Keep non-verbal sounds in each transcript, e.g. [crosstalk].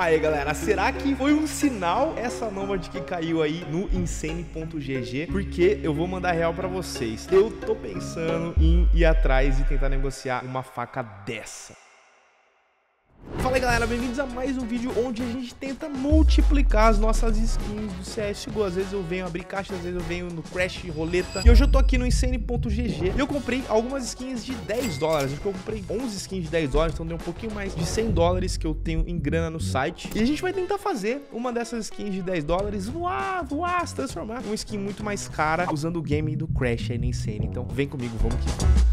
Aí galera, será que foi um sinal essa Nomad que caiu aí no Insane.gg? Porque eu vou mandar real pra vocês. Eu tô pensando em ir atrás e tentar negociar uma faca dessa. Fala aí galera, bem-vindos a mais um vídeo onde a gente tenta multiplicar as nossas skins do CSGO Às vezes eu venho abrir caixa, às vezes eu venho no Crash, Roleta. E hoje eu tô aqui no Insane.gg e eu comprei algumas skins de 10 dólares. Acho que eu comprei 11 skins de 10 dólares, então deu um pouquinho mais de 100 dólares que eu tenho em grana no site. E a gente vai tentar fazer uma dessas skins de 10 dólares voar, voar, se transformar Uma skin muito mais cara usando o game do Crash aí no Insane. Então vem comigo, vamos que vamos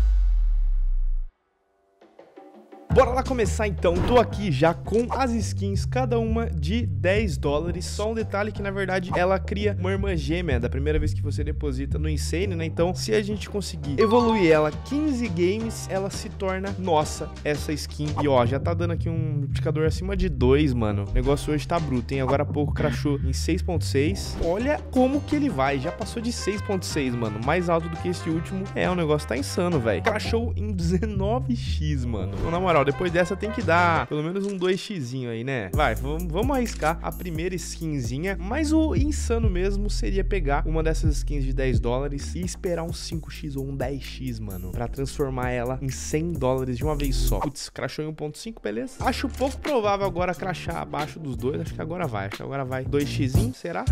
Lá começar então, tô aqui já com as skins, cada uma de 10 dólares, só um detalhe que na verdade ela cria uma irmã gêmea da primeira vez que você deposita no Insane, né? Então se a gente conseguir evoluir ela 15 games, ela se torna nossa, essa skin. E ó, já tá dando aqui um multiplicador acima de 2, mano. O negócio hoje tá bruto, hein? Agora há pouco crashou em 6.6. Olha como que ele vai, já passou de 6.6, mano. Mais alto do que esse último. É, o negócio tá insano, velho. Crashou em 19x, mano. Então, na moral, depois dessa tem que dar pelo menos um 2x aí, né? Vai, vamos arriscar a primeira skinzinha, mas o insano mesmo seria pegar uma dessas skins de 10 dólares e esperar um 5x ou um 10x, mano, pra transformar ela em 100 dólares de uma vez só. Putz, crashou em 1.5, beleza? Acho pouco provável agora crashar abaixo dos dois, acho que agora vai, acho que agora vai 2x, será?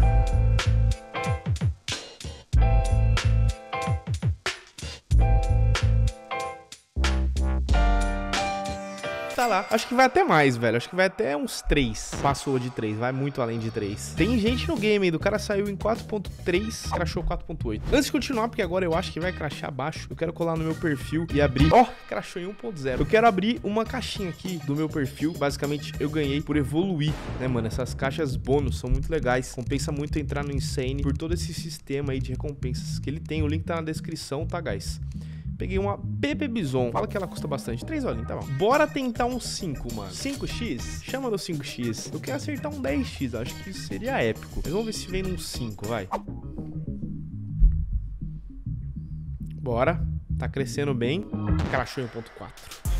Tá lá. Acho que vai até mais, velho. Acho que vai até uns 3. Passou de 3, vai muito além de 3. Tem gente no game, do cara saiu em 4.3, crashou 4.8. Antes de continuar, porque agora eu acho que vai crashar abaixo, eu quero colar no meu perfil e abrir... Ó, oh, crashou em 1.0. Eu quero abrir uma caixinha aqui do meu perfil. Basicamente, eu ganhei por evoluir, né, mano? Essas caixas bônus são muito legais. Compensa muito entrar no Insane por todo esse sistema aí de recompensas que ele tem. O link tá na descrição, tá, guys? Peguei uma Pepe Bison. Fala que ela custa bastante. 3 olhinhos, tá bom. Bora tentar um 5, mano. 5x? Chama do 5x. Eu quero acertar um 10x. Acho que seria épico. Mas vamos ver se vem num 5, vai. Bora. Tá crescendo bem. Crashou em 1.4.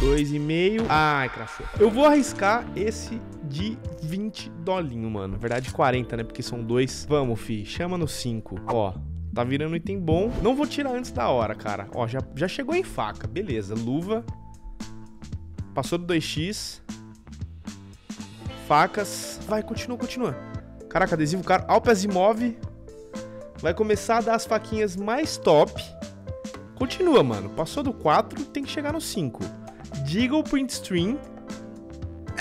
Dois e meio. Ai, crashou. Eu vou arriscar esse de 20 dolinho, mano. Na verdade, 40, né? Porque são dois. Vamos, fi. Chama no 5. Ó. Tá virando item bom. Não vou tirar antes da hora, cara. Ó, já, já chegou em faca. Beleza. Luva. Passou do 2x. Facas. Vai, continua, continua. Caraca, adesivo caro. Alpe Asimov. Vai começar a dar as faquinhas mais top. Continua, mano. Passou do 4, tem que chegar no 5. Deagle Print Stream.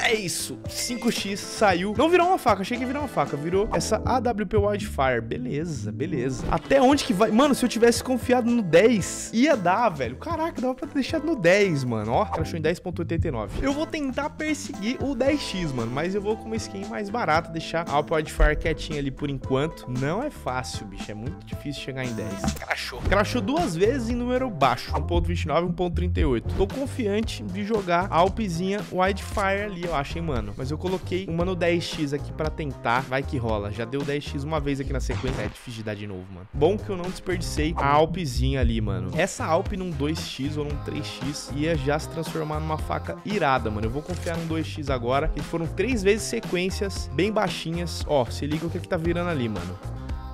É isso, 5x saiu. Não virou uma faca, achei que virar uma faca. Virou essa AWP Wildfire. Beleza, beleza. Até onde que vai? Mano, se eu tivesse confiado no 10, ia dar, velho. Caraca, dava pra ter deixado no 10, mano. Ó, crashou em 10.89. Eu vou tentar perseguir o 10x, mano. Mas eu vou com uma skin mais barata, deixar a Wildfire quietinha ali por enquanto. Não é fácil, bicho. É muito difícil chegar em 10. Crashou. Crashou duas vezes em número baixo. 1.29 e 1.38. Tô confiante de jogar a Alpzinha Wildfire ali, eu acho, hein, mano. Mas eu coloquei uma no 10x aqui pra tentar. Vai que rola. Já deu 10x uma vez aqui na sequência. É difícil de dar de novo, mano. Bom que eu não desperdicei a Alpzinha ali, mano. Essa Alp num 2x ou num 3x ia já se transformar numa faca irada, mano. Eu vou confiar num 2x agora. E foram três vezes sequências bem baixinhas. Ó, se liga o que, é que tá virando ali, mano.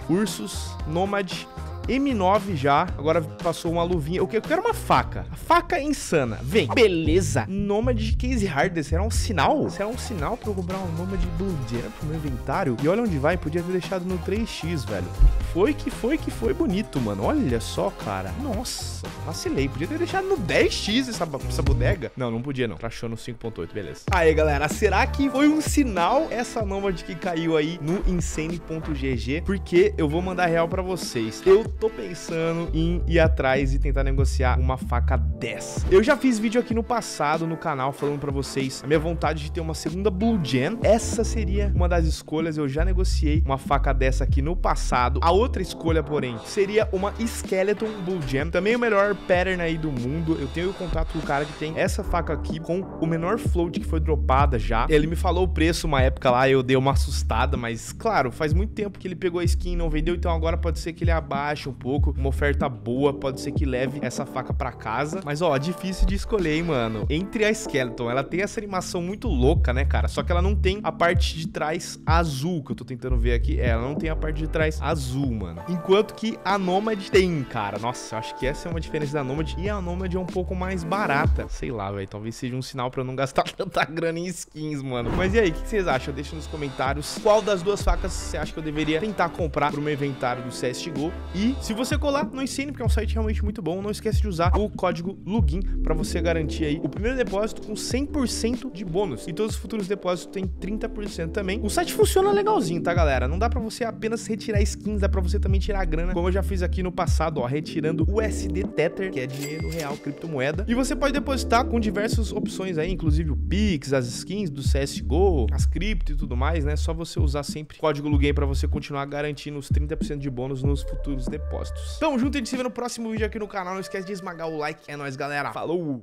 Ursus, Nomad M9 já. Agora passou uma luvinha. Eu quero uma faca. A faca insana. Vem. Beleza. Nômade Case Harder. Será um sinal? Será um sinal pra eu comprar um Nômade Jam pro meu inventário? E olha onde vai. Podia ter deixado no 3x, velho. Foi que foi que foi bonito, mano. Olha só, cara. Nossa, vacilei. Podia ter deixado no 10x essa, essa bodega. Não, não podia não. Crashou no 5.8, beleza. Aí, galera. Será que foi um sinal essa Nômade que caiu aí no insane.gg? Porque eu vou mandar real pra vocês. Eu tô pensando em ir atrás e tentar negociar uma faca dessa. Eu já fiz vídeo aqui no passado no canal falando pra vocês a minha vontade de ter uma segunda Blue Gen. Essa seria uma das escolhas, eu já negociei uma faca dessa aqui no passado. A outra escolha, porém, seria uma Skeleton Bull Gem, também o melhor pattern aí do mundo. Eu tenho contato com o cara que tem essa faca aqui com o menor float que foi dropada já. Ele me falou o preço uma época lá, eu dei uma assustada, mas claro, faz muito tempo que ele pegou a skin e não vendeu, então agora pode ser que ele abaixe um pouco, uma oferta boa, pode ser que leve essa faca para casa. Mas ó, difícil de escolher, hein, mano. Entre a Skeleton, ela tem essa animação muito louca, né, cara? Só que ela não tem a parte de trás azul, que eu tô tentando ver aqui. É, ela não tem a parte de trás azul, mano. Enquanto que a Nomad tem, cara. Nossa, acho que essa é uma diferença da Nomad. E a Nomad é um pouco mais barata. Sei lá, velho. Talvez seja um sinal pra eu não gastar [laughs] tanta grana em skins, mano. Mas e aí, o que vocês acham? Deixa nos comentários qual das duas facas você acha que eu deveria tentar comprar pro meu inventário do CSGO. E se você colar no Insane, porque é um site realmente muito bom, não esquece de usar o código LUGIN pra você garantir aí o primeiro depósito com 100% de bônus. E todos os futuros depósitos têm 30% também. O site funciona legalzinho, tá, galera? Não dá pra você apenas retirar skins, dá pra você também tirar grana, como eu já fiz aqui no passado, ó, retirando o USD Tether, que é dinheiro real, criptomoeda. E você pode depositar com diversas opções aí, inclusive o Pix, as skins do CSGO, as cripto e tudo mais, né? Só você usar sempre código LUGIN pra você continuar garantindo os 30% de bônus nos futuros depósitos. Tamo junto, a gente se vê no próximo vídeo aqui no canal. Não esquece de esmagar o like. É nóis, galera. Falou!